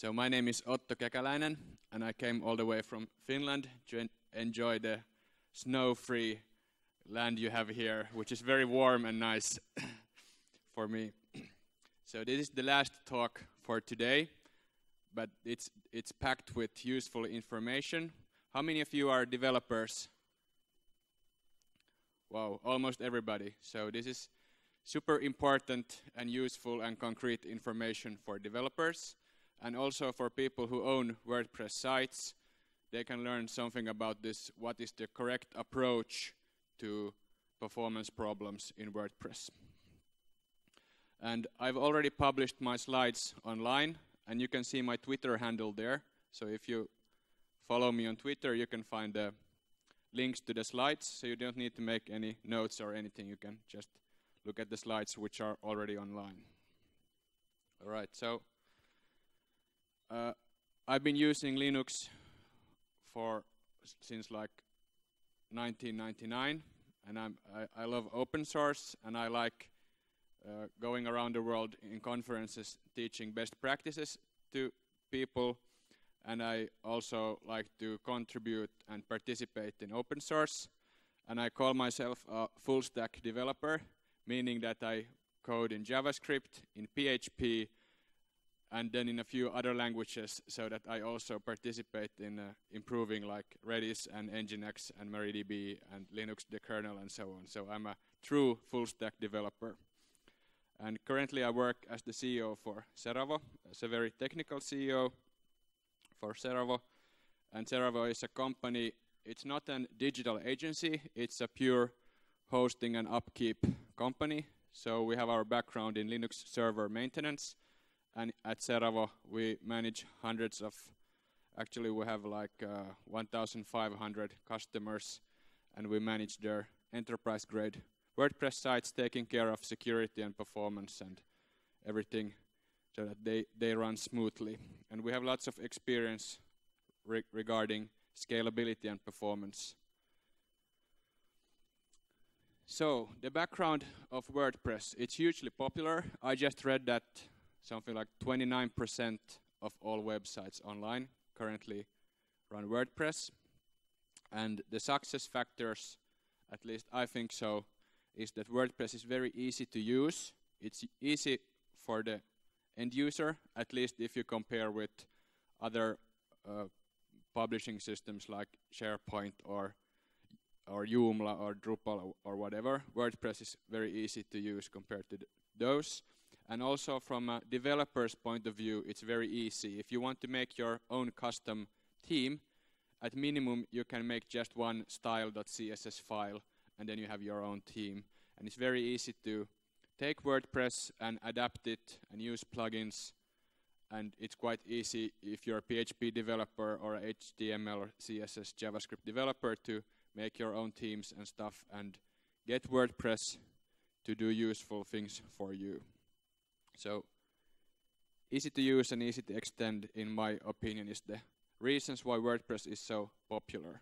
So my name is Otto Kekäläinen, and I came all the way from Finland to en enjoy the snow-free land you have here, which is very warm and nice for me. so this is the last talk for today, but it's it's packed with useful information. How many of you are developers? Wow, almost everybody. So this is super important and useful and concrete information for developers and also for people who own WordPress sites. They can learn something about this, what is the correct approach to performance problems in WordPress. And I've already published my slides online, and you can see my Twitter handle there. So if you follow me on Twitter, you can find the links to the slides, so you don't need to make any notes or anything. You can just look at the slides which are already online. All right, so uh, I've been using Linux for since like 1999, and I'm, I, I love open source, and I like uh, going around the world in conferences teaching best practices to people, and I also like to contribute and participate in open source. And I call myself a full stack developer meaning that I code in JavaScript, in PHP, and then in a few other languages so that I also participate in uh, improving like Redis and Nginx and MariaDB and Linux, the kernel and so on. So I'm a true full stack developer. And currently I work as the CEO for Seravo, as a very technical CEO for Seravo. And Seravo is a company, it's not a digital agency, it's a pure hosting and upkeep company. So we have our background in Linux server maintenance. And at Seravo, we manage hundreds of, actually we have like uh, 1,500 customers and we manage their enterprise grade WordPress sites taking care of security and performance and everything so that they, they run smoothly. And we have lots of experience re regarding scalability and performance so, the background of WordPress, it's hugely popular. I just read that something like 29% of all websites online currently run WordPress. And the success factors, at least I think so, is that WordPress is very easy to use. It's easy for the end user, at least if you compare with other uh, publishing systems like SharePoint or or Joomla or Drupal or whatever. WordPress is very easy to use compared to those. And also from a developer's point of view, it's very easy. If you want to make your own custom theme, at minimum you can make just one style.css file and then you have your own theme. And it's very easy to take WordPress and adapt it and use plugins and it's quite easy if you're a PHP developer or a HTML or CSS JavaScript developer to make your own themes and stuff, and get WordPress to do useful things for you. So easy to use and easy to extend, in my opinion, is the reasons why WordPress is so popular.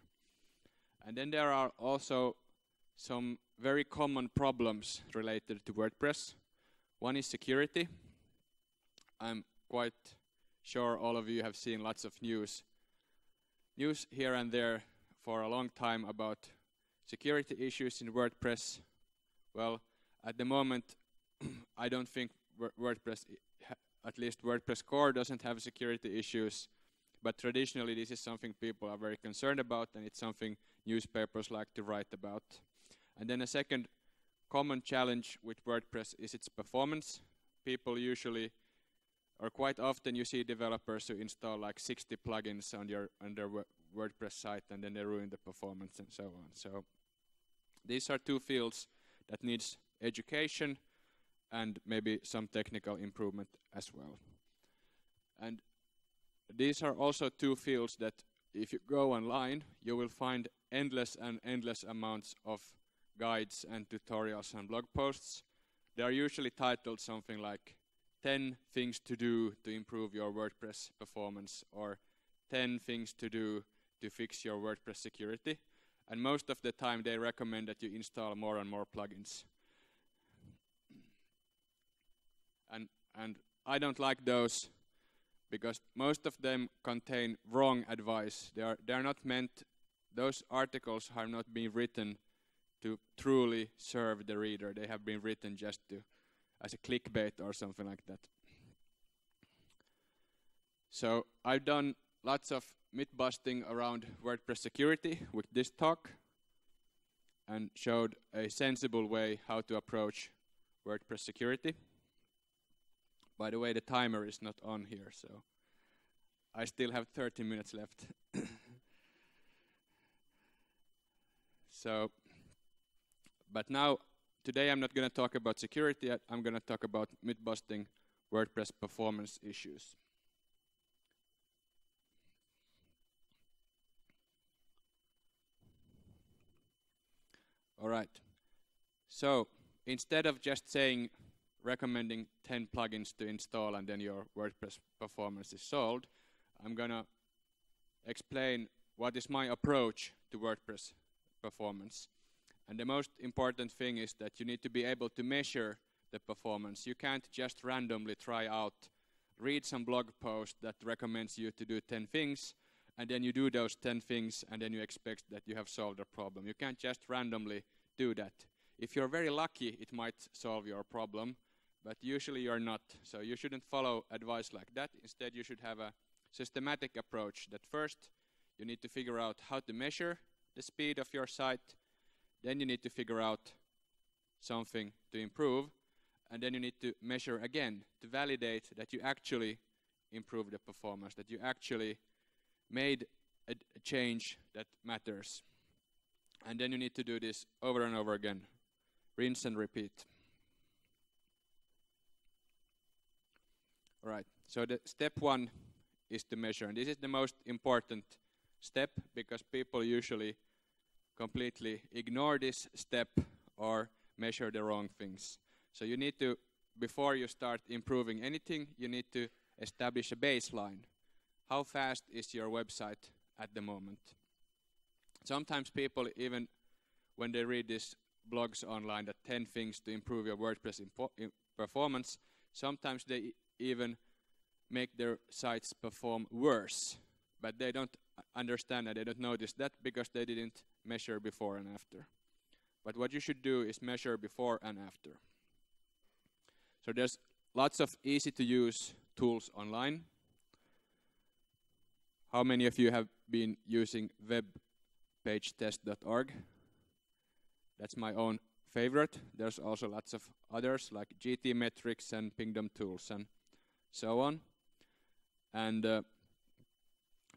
And then there are also some very common problems related to WordPress. One is security. I'm quite sure all of you have seen lots of news news here and there for a long time about security issues in WordPress. Well, at the moment, I don't think WordPress, at least WordPress core, doesn't have security issues. But traditionally, this is something people are very concerned about, and it's something newspapers like to write about. And then a second common challenge with WordPress is its performance. People usually, or quite often, you see developers who install like 60 plugins on your on their WordPress site and then they ruin the performance and so on. So these are two fields that needs education and maybe some technical improvement as well. And these are also two fields that if you go online, you will find endless and endless amounts of guides and tutorials and blog posts. They are usually titled something like 10 things to do to improve your WordPress performance or 10 things to do to fix your WordPress security. And most of the time they recommend that you install more and more plugins. And, I don't like those because most of them contain wrong advice. They are, they are not meant, those articles have not been written to truly serve the reader. They have been written just to, as a clickbait or something like that. So I've done lots of myth busting around WordPress security with this talk and showed a sensible way how to approach WordPress security. By the way, the timer is not on here, so I still have 30 minutes left. so, but now, today I'm not going to talk about security, I'm going to talk about myth busting WordPress performance issues. All right. So instead of just saying recommending 10 plugins to install and then your WordPress performance is solved, I'm going to explain what is my approach to WordPress performance. And the most important thing is that you need to be able to measure the performance. You can't just randomly try out, read some blog post that recommends you to do 10 things, and then you do those 10 things, and then you expect that you have solved a problem. You can't just randomly do that. If you're very lucky, it might solve your problem, but usually you're not. So you shouldn't follow advice like that. Instead, you should have a systematic approach that first you need to figure out how to measure the speed of your site, then you need to figure out something to improve, and then you need to measure again to validate that you actually improve the performance, that you actually made a, a change that matters. And then you need to do this over and over again. Rinse and repeat. Right, so the step one is to measure. And this is the most important step because people usually completely ignore this step or measure the wrong things. So you need to, before you start improving anything, you need to establish a baseline. How fast is your website at the moment? Sometimes people even, when they read these blogs online, that 10 things to improve your WordPress performance, sometimes they even make their sites perform worse. But they don't understand that, they don't notice that because they didn't measure before and after. But what you should do is measure before and after. So there's lots of easy to use tools online. How many of you have been using webpagetest.org? That's my own favorite. There's also lots of others like GTmetrix and Pingdom tools and so on. And uh,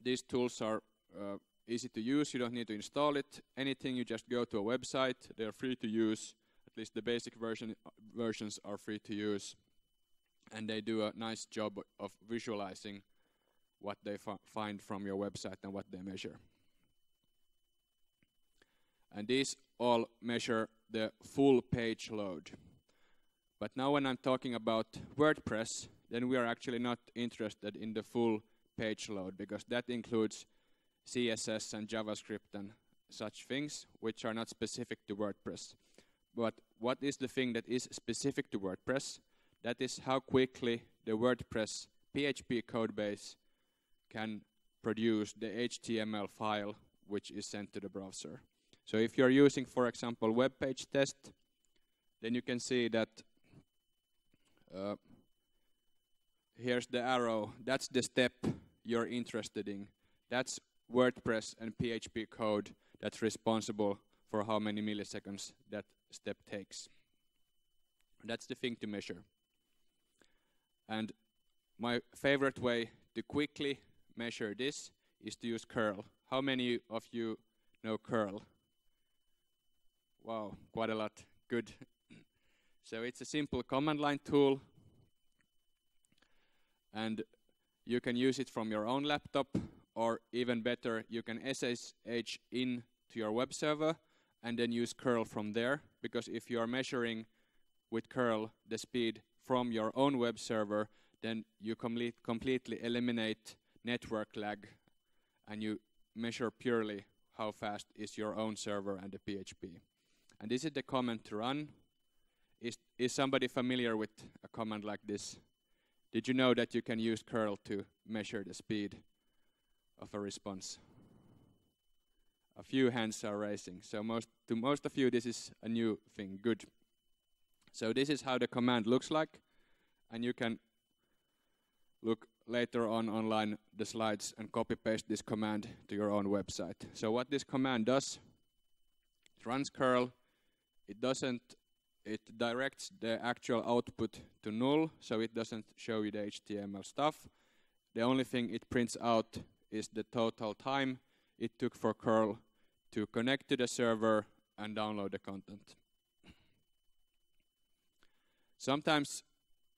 these tools are uh, easy to use. You don't need to install it. Anything, you just go to a website. They are free to use. At least the basic version versions are free to use. And they do a nice job of visualizing what they find from your website and what they measure. And these all measure the full page load. But now when I'm talking about WordPress, then we are actually not interested in the full page load because that includes CSS and JavaScript and such things which are not specific to WordPress. But what is the thing that is specific to WordPress? That is how quickly the WordPress PHP codebase can produce the HTML file which is sent to the browser. So if you're using, for example, web page test, then you can see that uh, here's the arrow. That's the step you're interested in. That's WordPress and PHP code that's responsible for how many milliseconds that step takes. That's the thing to measure. And my favorite way to quickly measure this is to use curl. How many of you know curl? Wow, quite a lot. Good. so it's a simple command line tool and you can use it from your own laptop or even better, you can SSH in to your web server and then use curl from there because if you are measuring with curl the speed from your own web server, then you complete, completely eliminate network lag and you measure purely how fast is your own server and the PHP. And this is the command to run. Is, is somebody familiar with a command like this? Did you know that you can use curl to measure the speed of a response. A few hands are raising. So most to most of you, this is a new thing. Good. So this is how the command looks like, and you can look later on online the slides and copy paste this command to your own website. So what this command does, it runs curl. It doesn't. It directs the actual output to null, so it doesn't show you the HTML stuff. The only thing it prints out is the total time it took for curl to connect to the server and download the content. Sometimes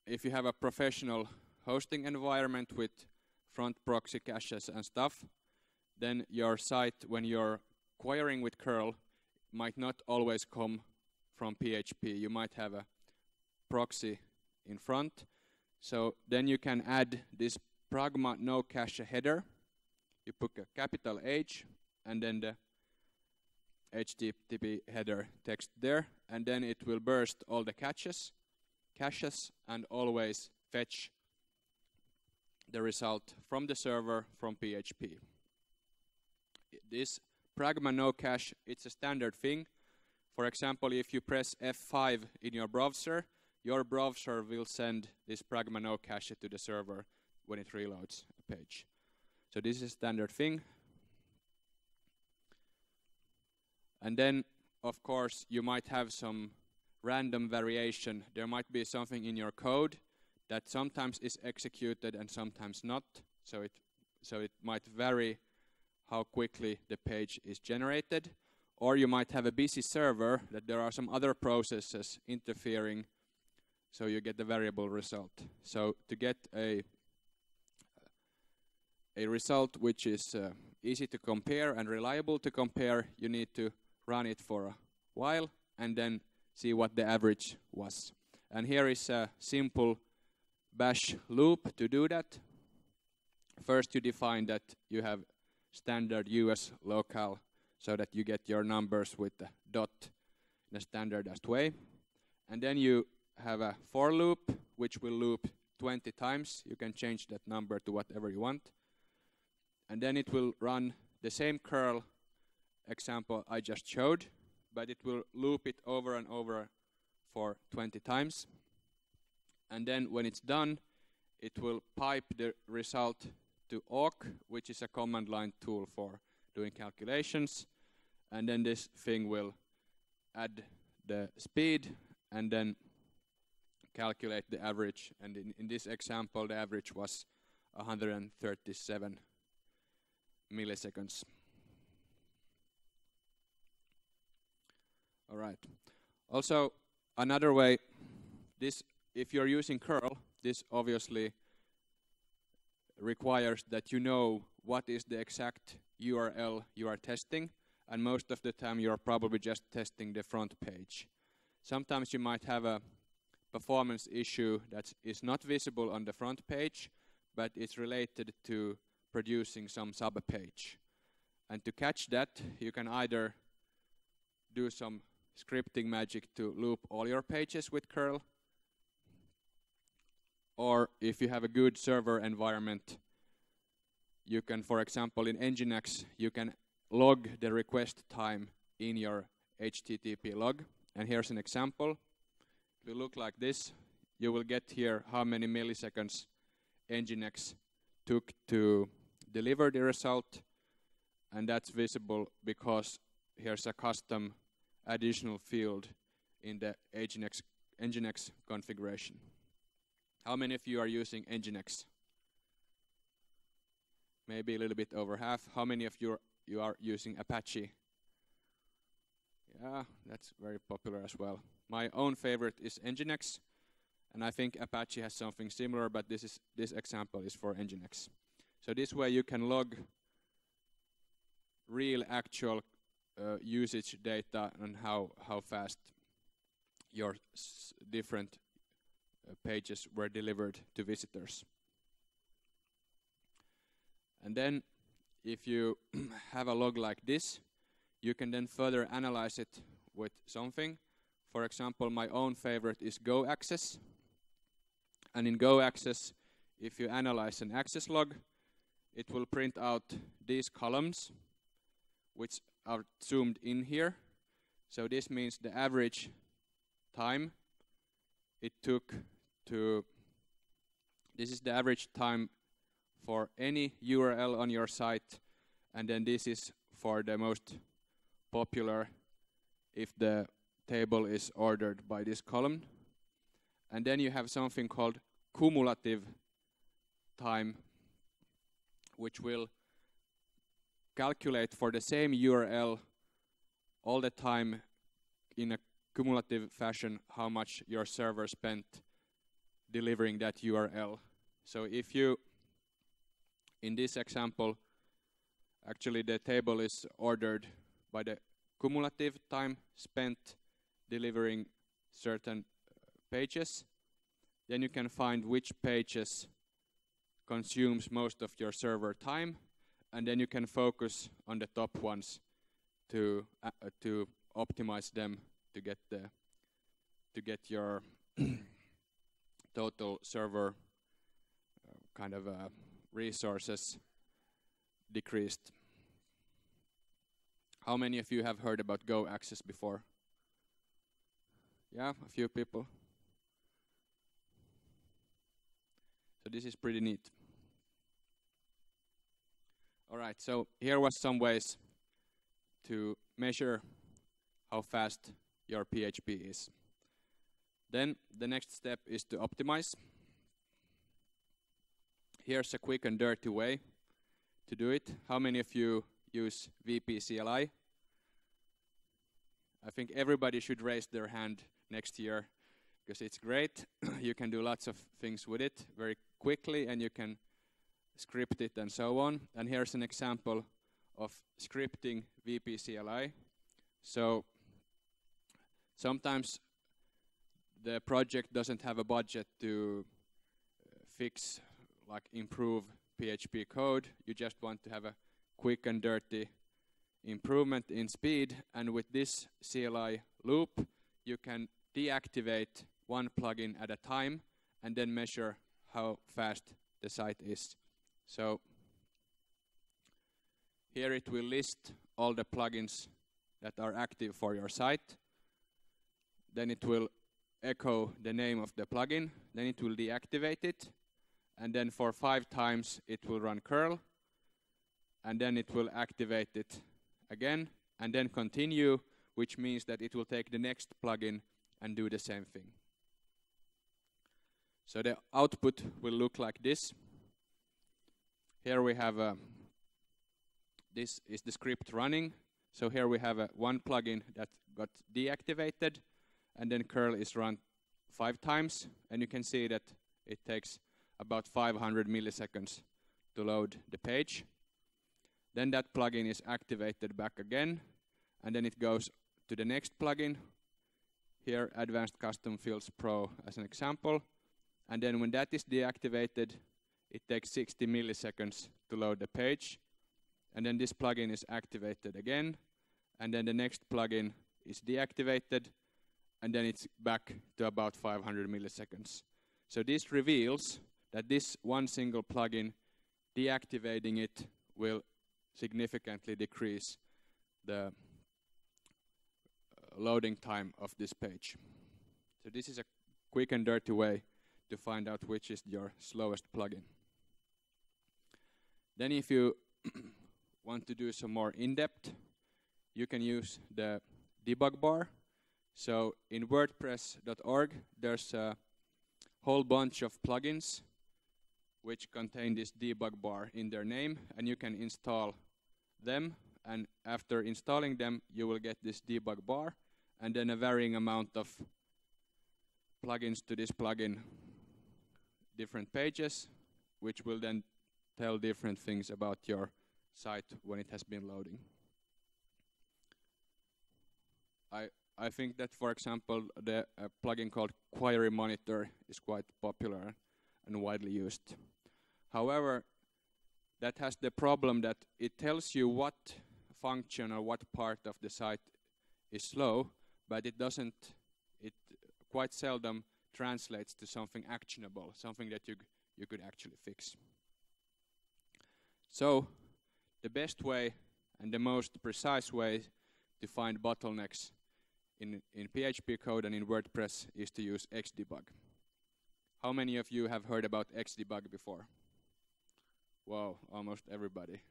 if you have a professional hosting environment with front proxy caches and stuff, then your site, when you're querying with curl, might not always come from PHP. You might have a proxy in front. So then you can add this pragma no cache header. You put a capital H and then the HTTP header text there, and then it will burst all the caches, caches, and always fetch the result from the server from PHP. This Pragma no cache, it's a standard thing. For example, if you press F5 in your browser, your browser will send this Pragma no cache to the server when it reloads a page. So this is a standard thing. And then, of course, you might have some random variation. There might be something in your code that sometimes is executed and sometimes not. So it, so it might vary how quickly the page is generated. Or you might have a busy server that there are some other processes interfering so you get the variable result. So to get a a result which is uh, easy to compare and reliable to compare, you need to run it for a while and then see what the average was. And here is a simple bash loop to do that. First you define that you have standard US local so that you get your numbers with the dot in a standardized way. And then you have a for loop which will loop 20 times. You can change that number to whatever you want. And then it will run the same curl example I just showed, but it will loop it over and over for 20 times. And then when it's done, it will pipe the result to awk, which is a command line tool for doing calculations. And then this thing will add the speed and then calculate the average. And in, in this example, the average was 137 milliseconds. All right. Also, another way, this if you're using curl, this obviously requires that you know what is the exact URL you are testing, and most of the time you're probably just testing the front page. Sometimes you might have a performance issue that is not visible on the front page, but it's related to producing some sub-page. And to catch that, you can either do some scripting magic to loop all your pages with curl. Or if you have a good server environment, you can, for example, in Nginx, you can log the request time in your HTTP log. And here's an example. If you look like this, you will get here how many milliseconds Nginx took to deliver the result. And that's visible because here's a custom additional field in the Nginx, Nginx configuration. How many of you are using Nginx? Maybe a little bit over half. How many of you are, you are using Apache? Yeah, that's very popular as well. My own favorite is Nginx, and I think Apache has something similar, but this is this example is for Nginx. So this way you can log real actual uh, usage data and how how fast your different uh, pages were delivered to visitors. And then if you have a log like this, you can then further analyze it with something. For example, my own favorite is GoAccess. And in GoAccess, if you analyze an access log, it will print out these columns, which are zoomed in here. So this means the average time it took to, this is the average time for any URL on your site, and then this is for the most popular if the table is ordered by this column. And then you have something called cumulative time, which will calculate for the same URL all the time in a cumulative fashion how much your server spent delivering that URL. So if you, in this example, actually the table is ordered by the cumulative time spent delivering certain pages, then you can find which pages consumes most of your server time, and then you can focus on the top ones to uh, to optimize them to get the to get your total server uh, kind of uh, resources decreased. How many of you have heard about GoAccess before? Yeah, a few people. So this is pretty neat. All right, so here was some ways to measure how fast your PHP is. Then the next step is to optimize. Here's a quick and dirty way to do it. How many of you use VP CLI? I think everybody should raise their hand next year because it's great. you can do lots of things with it very quickly and you can script it and so on. And here's an example of scripting VP CLI. So sometimes the project doesn't have a budget to uh, fix, like improve PHP code. You just want to have a quick and dirty improvement in speed. And with this CLI loop, you can deactivate one plugin at a time and then measure how fast the site is. So here it will list all the plugins that are active for your site. Then it will echo the name of the plugin. Then it will deactivate it. And then for five times it will run curl. And then it will activate it again. And then continue, which means that it will take the next plugin and do the same thing. So the output will look like this. Here we have a, this is the script running. So here we have a one plugin that got deactivated and then curl is run five times and you can see that it takes about 500 milliseconds to load the page. Then that plugin is activated back again and then it goes to the next plugin here Advanced Custom Fields Pro as an example. And then when that is deactivated, it takes 60 milliseconds to load the page. And then this plugin is activated again. And then the next plugin is deactivated. And then it's back to about 500 milliseconds. So this reveals that this one single plugin, deactivating it will significantly decrease the uh, loading time of this page. So this is a quick and dirty way to find out which is your slowest plugin. Then if you want to do some more in-depth, you can use the debug bar. So in wordpress.org, there's a whole bunch of plugins which contain this debug bar in their name, and you can install them. And after installing them, you will get this debug bar, and then a varying amount of plugins to this plugin different pages which will then tell different things about your site when it has been loading. I I think that for example the uh, plugin called Query Monitor is quite popular and widely used. However, that has the problem that it tells you what function or what part of the site is slow, but it doesn't, it quite seldom translates to something actionable, something that you, you could actually fix. So the best way and the most precise way to find bottlenecks in, in PHP code and in WordPress is to use Xdebug. How many of you have heard about Xdebug before? Wow, almost everybody.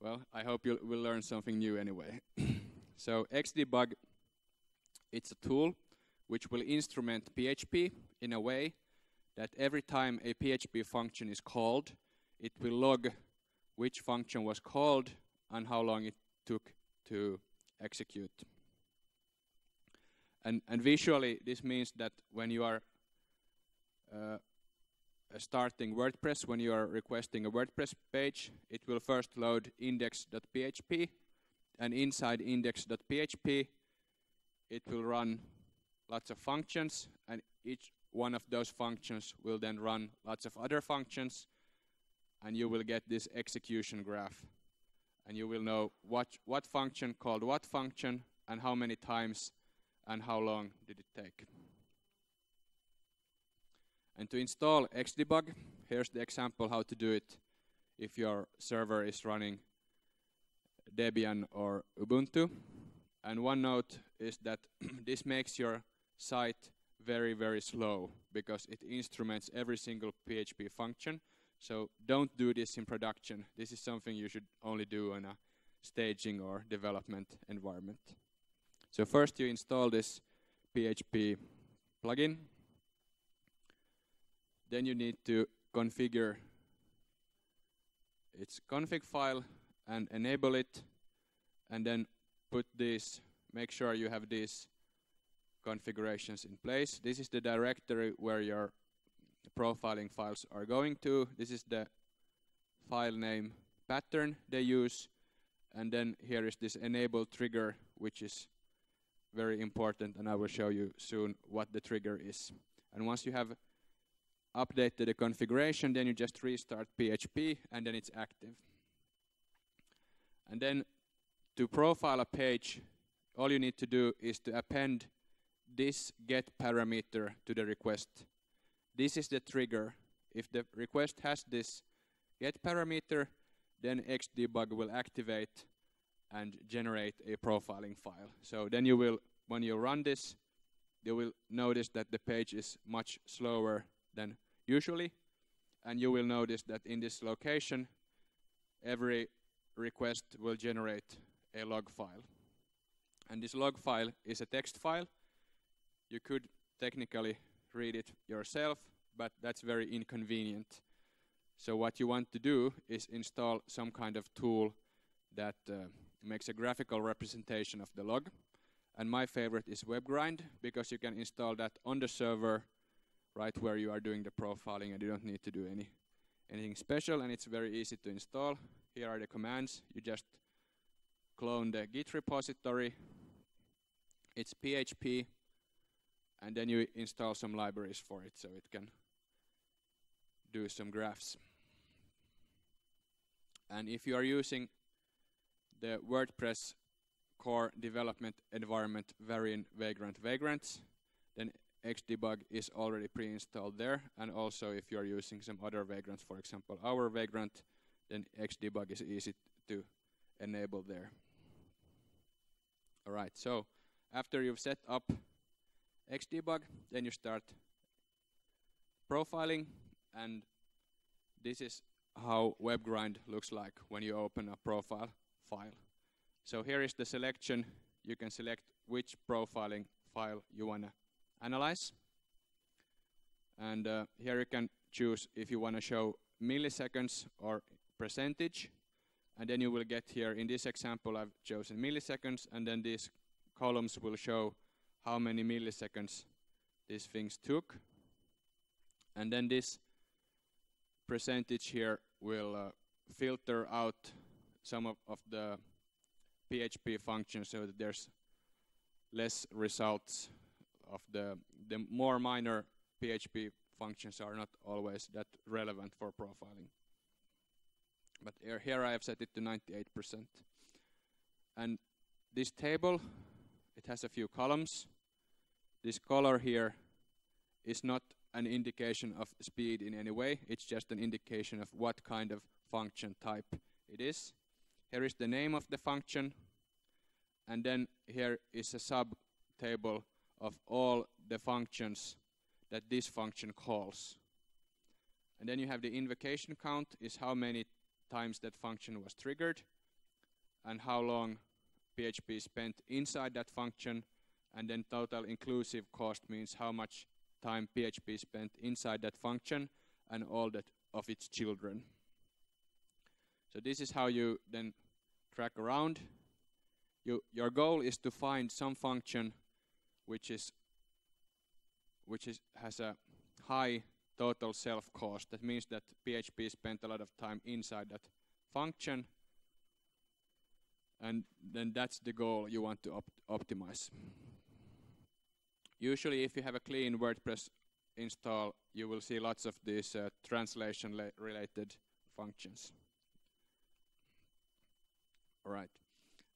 Well, I hope you will learn something new anyway. so Xdebug, it's a tool which will instrument PHP in a way that every time a PHP function is called, it will log which function was called and how long it took to execute. And, and visually, this means that when you are uh, Uh, starting WordPress, when you are requesting a WordPress page, it will first load index.php, and inside index.php, it will run lots of functions, and each one of those functions will then run lots of other functions, and you will get this execution graph. And you will know what, what function called what function, and how many times, and how long did it take. And to install Xdebug, here's the example how to do it if your server is running Debian or Ubuntu. And one note is that this makes your site very, very slow because it instruments every single PHP function. So don't do this in production. This is something you should only do in a staging or development environment. So first you install this PHP plugin then you need to configure its config file and enable it and then put this make sure you have these configurations in place. This is the directory where your profiling files are going to. This is the file name pattern they use. And then here is this enable trigger which is very important and I will show you soon what the trigger is. And once you have updated the configuration, then you just restart PHP and then it's active. And then to profile a page, all you need to do is to append this get parameter to the request. This is the trigger. If the request has this get parameter, then Xdebug will activate and generate a profiling file. So then you will, when you run this, you will notice that the page is much slower than usually. And you will notice that in this location, every request will generate a log file. And this log file is a text file. You could technically read it yourself, but that's very inconvenient. So what you want to do is install some kind of tool that uh, makes a graphical representation of the log. And my favorite is WebGrind because you can install that on the server right where you are doing the profiling and you don't need to do any anything special and it's very easy to install. Here are the commands. You just clone the git repository. It's PHP and then you install some libraries for it so it can do some graphs. And if you are using the WordPress core development environment Varying Vagrant Vagrants, then Xdebug is already pre-installed there and also if you're using some other vagrants, for example our vagrant, then Xdebug is easy to enable there. Alright, so after you've set up Xdebug, then you start profiling and this is how WebGrind looks like when you open a profile file. So here is the selection. You can select which profiling file you want to analyze. And uh, here you can choose if you want to show milliseconds or percentage. And then you will get here, in this example, I've chosen milliseconds, and then these columns will show how many milliseconds these things took. And then this percentage here will uh, filter out some of, of the PHP functions so that there's less results of the the more minor PHP functions are not always that relevant for profiling. But here, here I have set it to 98%. And this table, it has a few columns. This color here is not an indication of speed in any way. It's just an indication of what kind of function type it is. Here is the name of the function. And then here is a sub table of all the functions that this function calls. And then you have the invocation count is how many times that function was triggered and how long PHP spent inside that function. And then total inclusive cost means how much time PHP spent inside that function and all that of its children. So this is how you then track around. You, your goal is to find some function which is which is has a high total self cost. That means that PHP spent a lot of time inside that function and then that's the goal you want to opt optimize. Usually if you have a clean WordPress install, you will see lots of these uh, translation related functions. All right.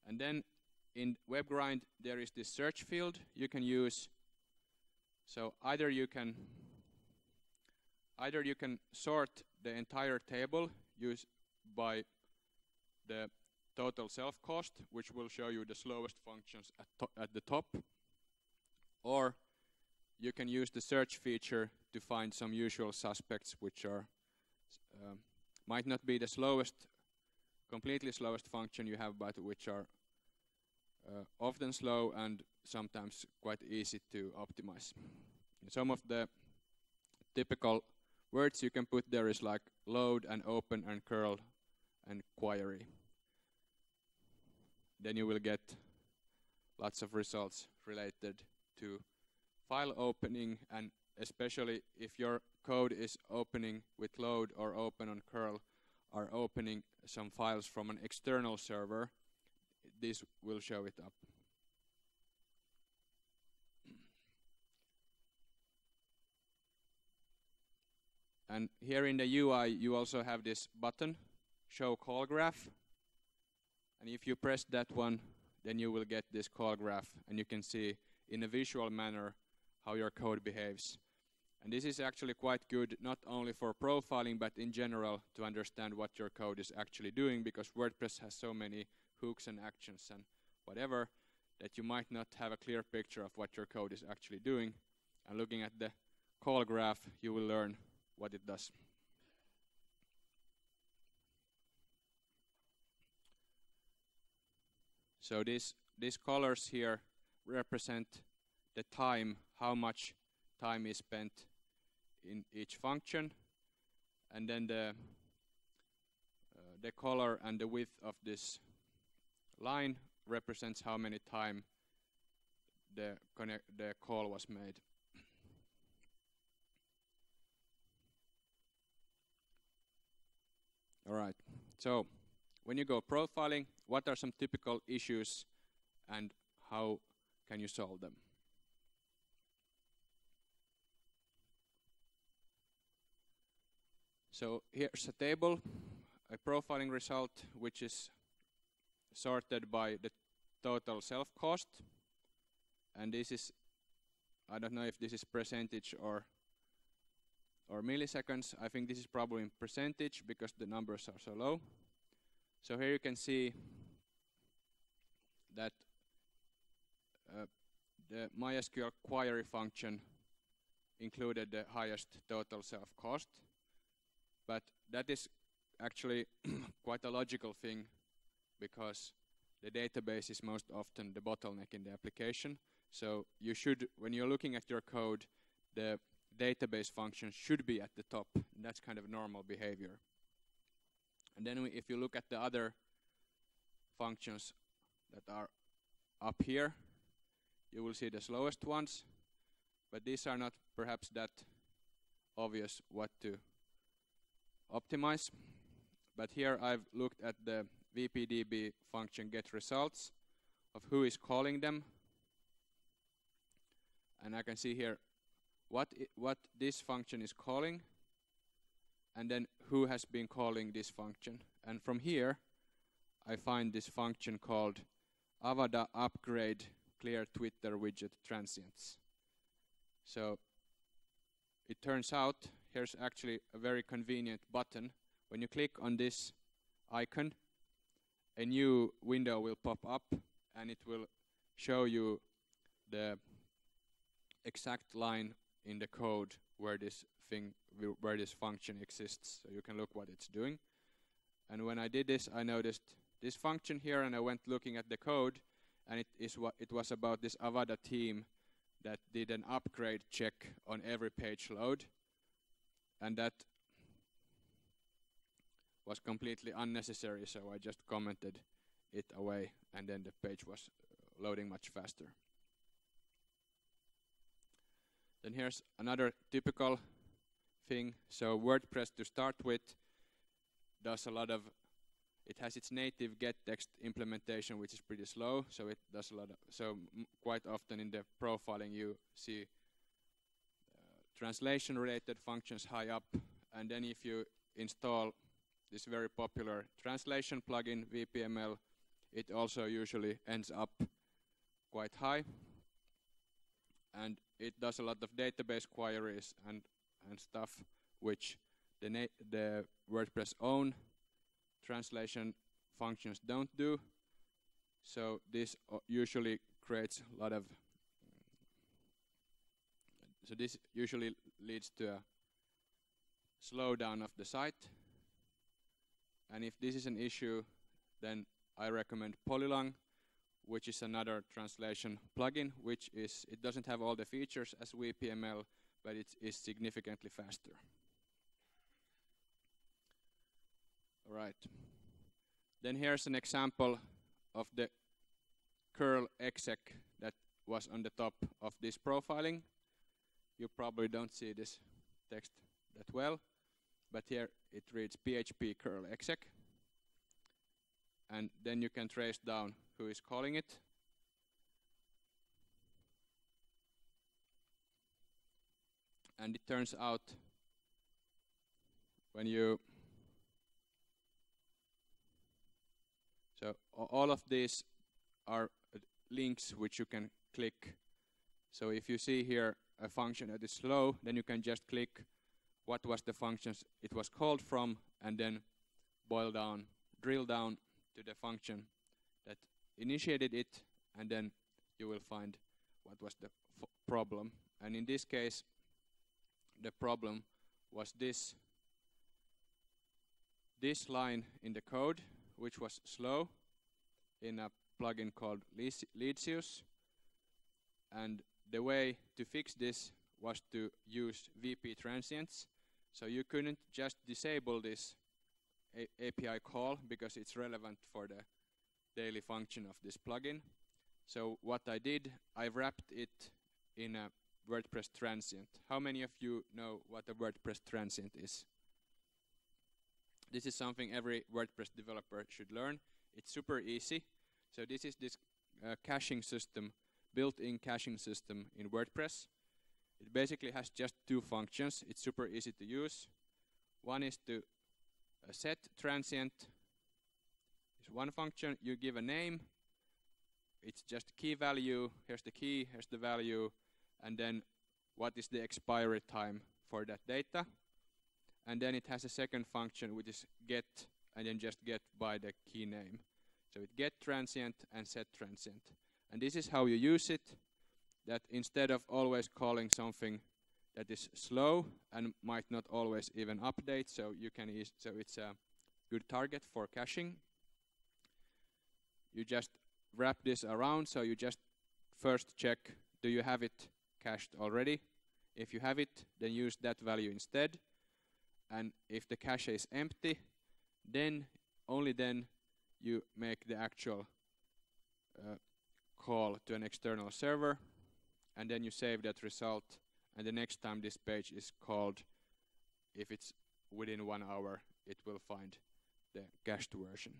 And then in WebGrind, there is this search field you can use. So either you can either you can sort the entire table use by the total self cost, which will show you the slowest functions at, at the top, or you can use the search feature to find some usual suspects which are uh, might not be the slowest, completely slowest function you have, but which are Uh, often slow and sometimes quite easy to optimize. Some of the typical words you can put there is like load and open and curl and query. Then you will get lots of results related to file opening and especially if your code is opening with load or open on curl are opening some files from an external server this will show it up. And here in the UI, you also have this button, show call graph. And if you press that one, then you will get this call graph and you can see in a visual manner how your code behaves. And this is actually quite good, not only for profiling, but in general to understand what your code is actually doing, because WordPress has so many hooks and actions and whatever, that you might not have a clear picture of what your code is actually doing. And looking at the call graph, you will learn what it does. So these these colors here represent the time, how much time is spent in each function, and then the uh, the color and the width of this line represents how many time the the call was made. All right. So when you go profiling, what are some typical issues and how can you solve them? So here's a table, a profiling result, which is sorted by the total self cost. And this is, I don't know if this is percentage or or milliseconds. I think this is probably in percentage because the numbers are so low. So here you can see that uh, the MySQL query function included the highest total self cost. But that is actually quite a logical thing because the database is most often the bottleneck in the application. So you should, when you're looking at your code, the database function should be at the top. That's kind of normal behavior. And then if you look at the other functions that are up here, you will see the slowest ones, but these are not perhaps that obvious what to optimize. But here I've looked at the VPDB function get results of who is calling them. And I can see here what what this function is calling and then who has been calling this function. And from here I find this function called avada upgrade clear Twitter widget transients. So it turns out here's actually a very convenient button. When you click on this icon, a new window will pop up and it will show you the exact line in the code where this thing where this function exists. So you can look what it's doing. And when I did this I noticed this function here and I went looking at the code and it is what it was about this Avada team that did an upgrade check on every page load and that was completely unnecessary so I just commented it away and then the page was uh, loading much faster. Then here's another typical thing. So WordPress to start with does a lot of it has its native get text implementation which is pretty slow so it does a lot of so quite often in the profiling you see uh, translation related functions high up and then if you install this very popular translation plugin WPML it also usually ends up quite high. And it does a lot of database queries and and stuff which the the WordPress own translation functions don't do. So this uh, usually creates a lot of so this usually leads to a slowdown of the site and if this is an issue then I recommend Polylang, which is another translation plugin, which is, it doesn't have all the features as WPML, but it is significantly faster. All right. Then here's an example of the curl exec that was on the top of this profiling. You probably don't see this text that well, but here it reads PHP curl exec and then you can trace down who is calling it. And it turns out when you so all of these are links which you can click. So if you see here a function that is slow, then you can just click what was the functions it was called from and then boil down, drill down to the function that initiated it and then you will find what was the problem. And in this case the problem was this this line in the code which was slow in a plugin called Leadsius and the way to fix this was to use WP transients so you couldn't just disable this a API call because it's relevant for the daily function of this plugin. So what I did, I wrapped it in a WordPress transient. How many of you know what a WordPress transient is? This is something every WordPress developer should learn. It's super easy. So this is this uh, caching system, built-in caching system in WordPress. It basically has just two functions. It's super easy to use. One is to a set transient is one function. You give a name. It's just key value. Here's the key. Here's the value. And then what is the expiry time for that data. And then it has a second function which is get and then just get by the key name. So it get transient and set transient. And this is how you use it, that instead of always calling something that is slow and might not always even update so you can so it's a good target for caching. You just wrap this around so you just first check do you have it cached already? If you have it then use that value instead. And if the cache is empty then only then you make the actual uh, call to an external server and then you save that result. And the next time this page is called if it's within one hour it will find the cached version.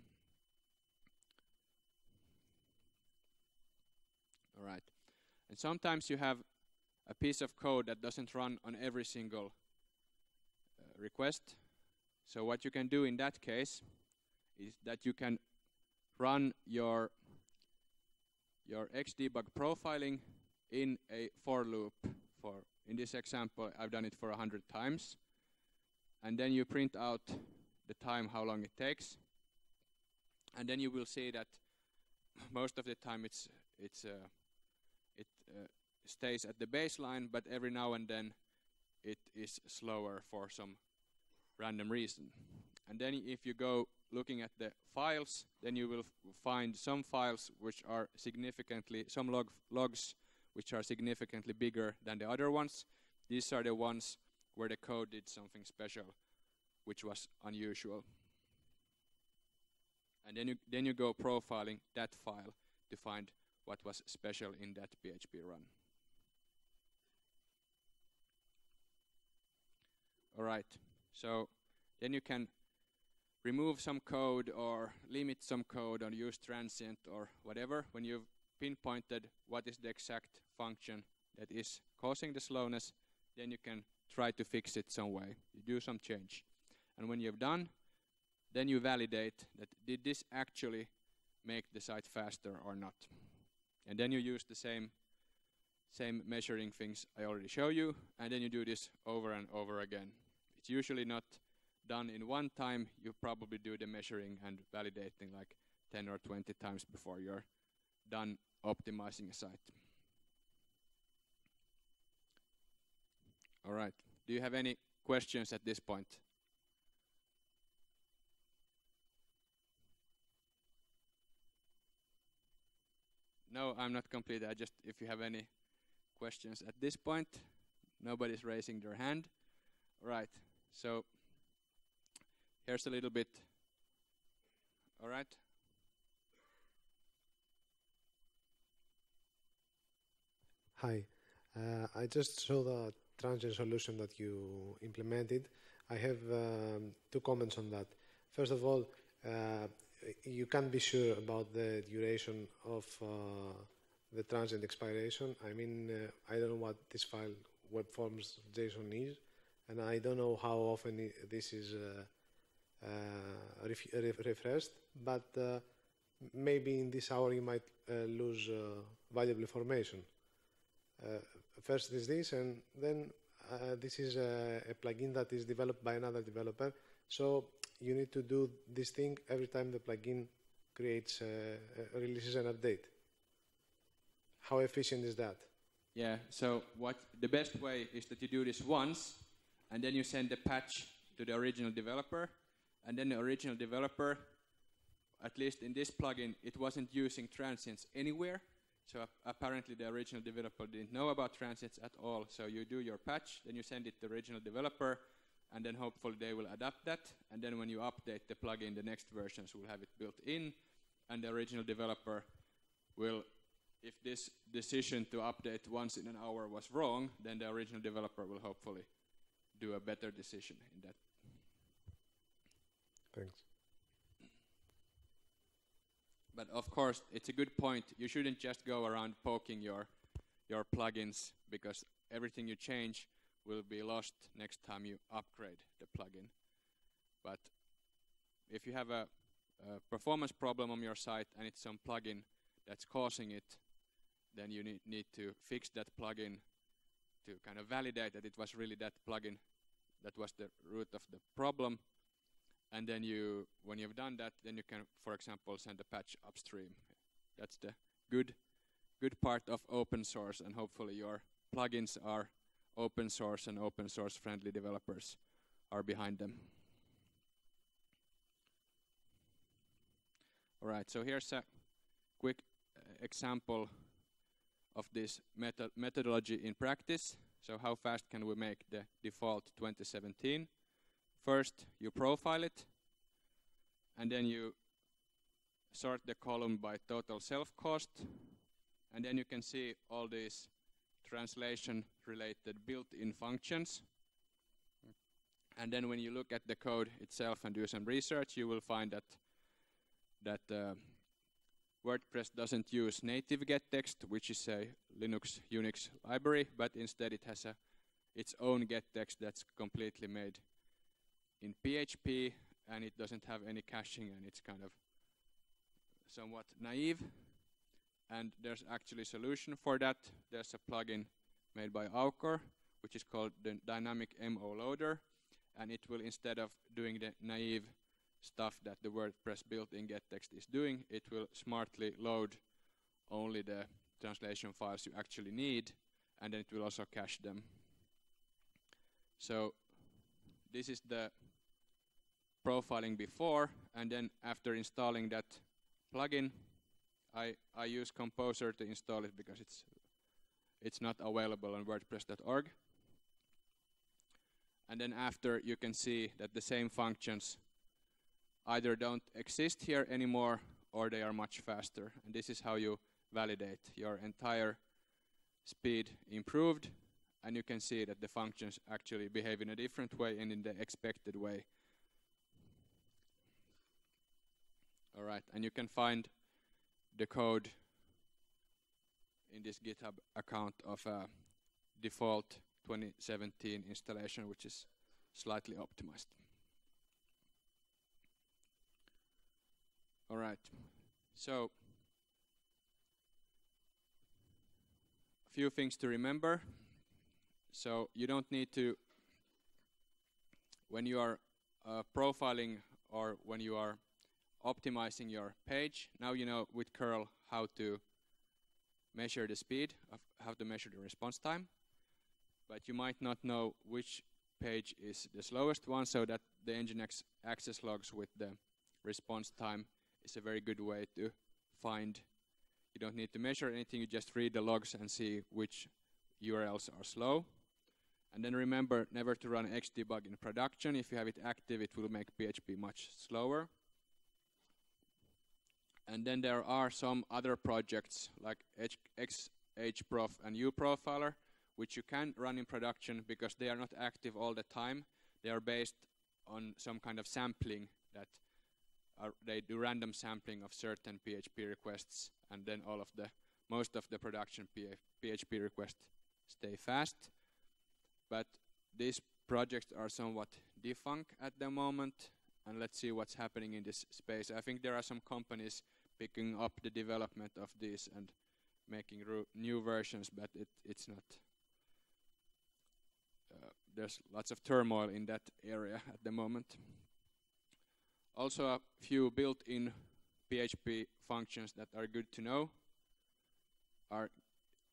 All right. And sometimes you have a piece of code that doesn't run on every single uh, request. So what you can do in that case is that you can run your your xdebug profiling in a for loop for In this example, I've done it for a hundred times. And then you print out the time, how long it takes. And then you will see that most of the time it's it's uh, it uh, stays at the baseline, but every now and then it is slower for some random reason. And then if you go looking at the files, then you will find some files which are significantly, some log logs which are significantly bigger than the other ones. These are the ones where the code did something special, which was unusual. And then you, then you go profiling that file to find what was special in that PHP run. All right, so then you can remove some code or limit some code or use transient or whatever when you've pinpointed what is the exact function that is causing the slowness then you can try to fix it some way. You do some change. And when you've done then you validate that did this actually make the site faster or not? And then you use the same same measuring things I already show you and then you do this over and over again. It's usually not done in one time, you probably do the measuring and validating like 10 or 20 times before you're done optimizing a site. All right. Do you have any questions at this point? No, I'm not complete. I just, if you have any questions at this point, nobody's raising their hand. All right. So Here's a little bit. All right. Hi. Uh, I just saw the transient solution that you implemented. I have um, two comments on that. First of all, uh, you can't be sure about the duration of uh, the transient expiration. I mean, uh, I don't know what this file web forms JSON is, and I don't know how often this is uh, uh, refreshed, but maybe in this hour you might lose valuable information. Uh, first is this, and then uh, this is a, a plugin that is developed by another developer. So you need to do this thing every time the plugin creates uh, uh, releases an update. How efficient is that? Yeah. So what the best way is that you do this once, and then you send the patch to the original developer, and then the original developer, at least in this plugin, it wasn't using transients anywhere. So apparently the original developer didn't know about transients at all. So you do your patch, then you send it to the original developer, and then hopefully they will adapt that. And then when you update the plugin, the next versions will have it built in, and the original developer will, if this decision to update once in an hour was wrong, then the original developer will hopefully do a better decision in that Thanks. But of course, it's a good point. You shouldn't just go around poking your your plugins because everything you change will be lost next time you upgrade the plugin. But if you have a, a performance problem on your site and it's some plugin that's causing it, then you need, need to fix that plugin to kind of validate that it was really that plugin that was the root of the problem and then you when you've done that then you can for example send a patch upstream. That's the good good part of open source and hopefully your plugins are open source and open source friendly developers are behind them. All right so here's a quick uh, example of this method methodology in practice. So how fast can we make the default 2017 First, you profile it, and then you sort the column by total self-cost, and then you can see all these translation-related built-in functions. And then when you look at the code itself and do some research, you will find that that uh, WordPress doesn't use native gettext, which is a Linux Unix library, but instead it has a its own gettext that's completely made in PHP and it doesn't have any caching and it's kind of somewhat naive. And there's actually a solution for that. There's a plugin made by Aucor which is called the dynamic MO loader, and it will instead of doing the naive stuff that the WordPress built-in gettext is doing, it will smartly load only the translation files you actually need, and then it will also cache them. So this is the profiling before, and then after installing that plugin, I, I use Composer to install it because it's it's not available on WordPress.org. And then after you can see that the same functions either don't exist here anymore or they are much faster. And this is how you validate your entire speed improved and you can see that the functions actually behave in a different way and in the expected way. All right, and you can find the code in this GitHub account of a default 2017 installation, which is slightly optimized. All right, so a few things to remember. So you don't need to, when you are uh, profiling or when you are optimizing your page, now you know with curl how to measure the speed, of how to measure the response time, but you might not know which page is the slowest one, so that the Nginx access logs with the response time is a very good way to find. You don't need to measure anything, you just read the logs and see which URLs are slow. And then remember never to run Xdebug in production. If you have it active, it will make PHP much slower. And then there are some other projects like XHProf and uProfiler, which you can run in production because they are not active all the time. They are based on some kind of sampling that are, they do random sampling of certain PHP requests, and then all of the most of the production PHP requests stay fast. But these projects are somewhat defunct at the moment, and let's see what's happening in this space. I think there are some companies picking up the development of these and making new versions, but it, it's not. Uh, there's lots of turmoil in that area at the moment. Also, a few built-in PHP functions that are good to know are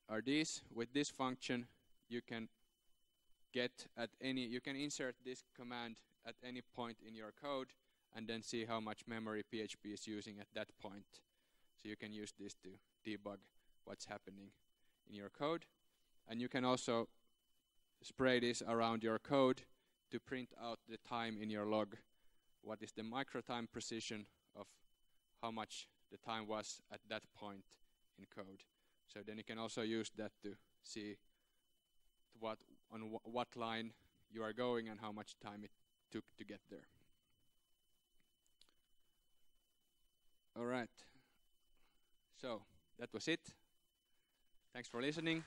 are these. With this function, you can get at any, you can insert this command at any point in your code and then see how much memory PHP is using at that point. So you can use this to debug what's happening in your code. And you can also spray this around your code to print out the time in your log. What is the micro time precision of how much the time was at that point in code. So then you can also use that to see what on wh what line you are going and how much time it took to get there. All right. So that was it. Thanks for listening.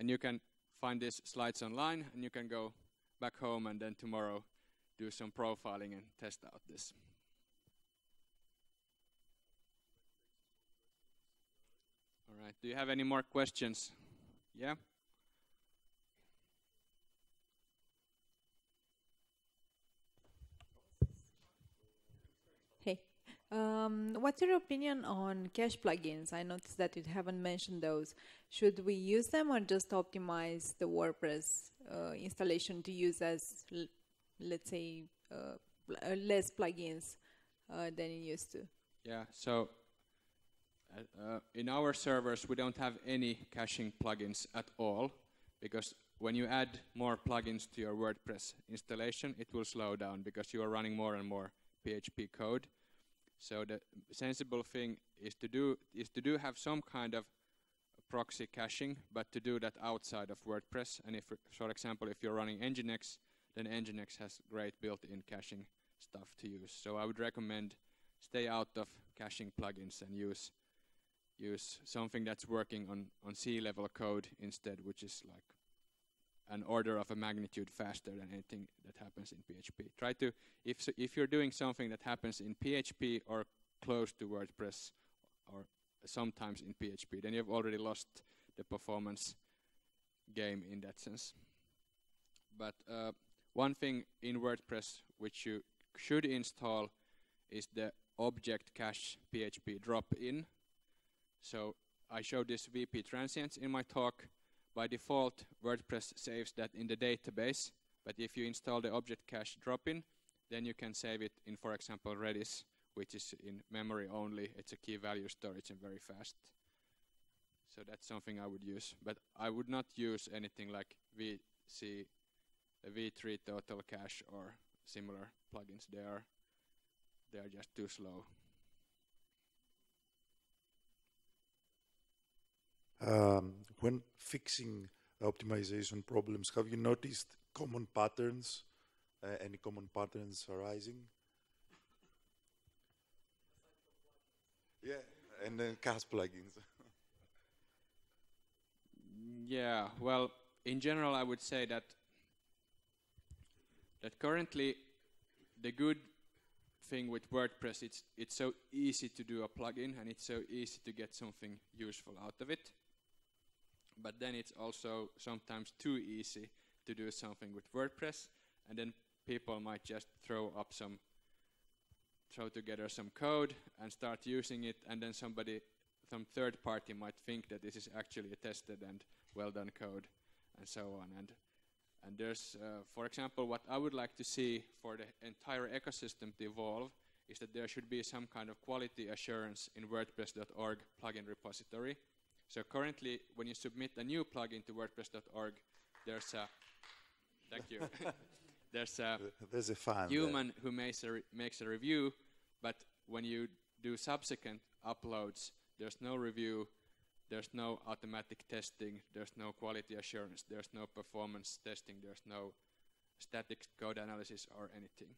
and you can find these slides online and you can go back home and then tomorrow do some profiling and test out this. All right. Do you have any more questions? Yeah? Um, what's your opinion on cache plugins? I noticed that you haven't mentioned those. Should we use them or just optimize the WordPress uh, installation to use as, let's say, uh, less plugins uh, than you used to? Yeah, so uh, in our servers, we don't have any caching plugins at all because when you add more plugins to your WordPress installation, it will slow down because you are running more and more PHP code. So the sensible thing is to do is to do have some kind of proxy caching, but to do that outside of WordPress. And if, for example, if you're running Nginx, then Nginx has great built-in caching stuff to use. So I would recommend stay out of caching plugins and use use something that's working on, on C-level code instead, which is like an order of a magnitude faster than anything that happens in PHP. Try to, if, so if you're doing something that happens in PHP or close to WordPress or sometimes in PHP, then you've already lost the performance game in that sense. But uh, one thing in WordPress which you should install is the object cache PHP drop-in. So I showed this WP transients in my talk. By default, WordPress saves that in the database, but if you install the object cache drop-in, then you can save it in, for example, Redis, which is in memory only. It's a key value storage and very fast. So that's something I would use. But I would not use anything like VC, uh, W3 Total Cache or similar plugins. They are, they are just too slow. Um, when fixing optimization problems, have you noticed common patterns? Uh, any common patterns arising? Yeah, and then cache plugins. yeah, well, in general, I would say that that currently the good thing with WordPress it's it's so easy to do a plugin and it's so easy to get something useful out of it. But then it's also sometimes too easy to do something with WordPress and then people might just throw up some throw together some code and start using it and then somebody some third party might think that this is actually a tested and well done code and so on. And and there's uh, for example what I would like to see for the entire ecosystem to evolve is that there should be some kind of quality assurance in wordpress.org plugin repository so currently when you submit a new plugin to wordpress.org there's a thank you there's a there's a fan human there. who makes a makes a review, but when you do subsequent uploads, there's no review, there's no automatic testing, there's no quality assurance, there's no performance testing, there's no static code analysis or anything.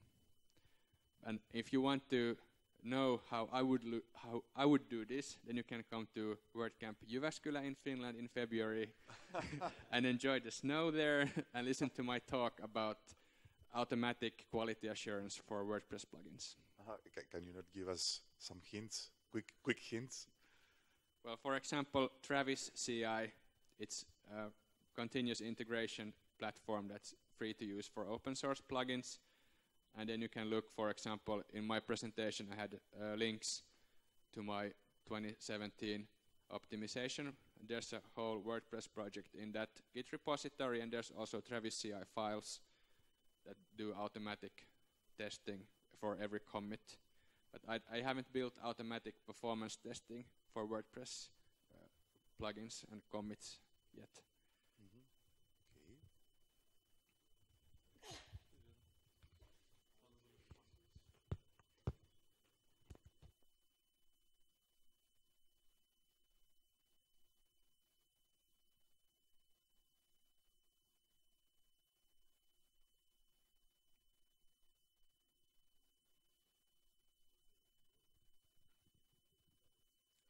And if you want to know how I would how I would do this, then you can come to WordCamp Jyväskylä in Finland in February and enjoy the snow there and listen to my talk about automatic quality assurance for WordPress plugins. Uh, can you not give us some hints, quick, quick hints? Well, for example, Travis CI, it's a continuous integration platform that's free to use for open source plugins. And then you can look, for example, in my presentation, I had uh, links to my 2017 optimization. There's a whole WordPress project in that Git repository, and there's also Travis CI files that do automatic testing for every commit. But I, I haven't built automatic performance testing for WordPress uh, plugins and commits yet.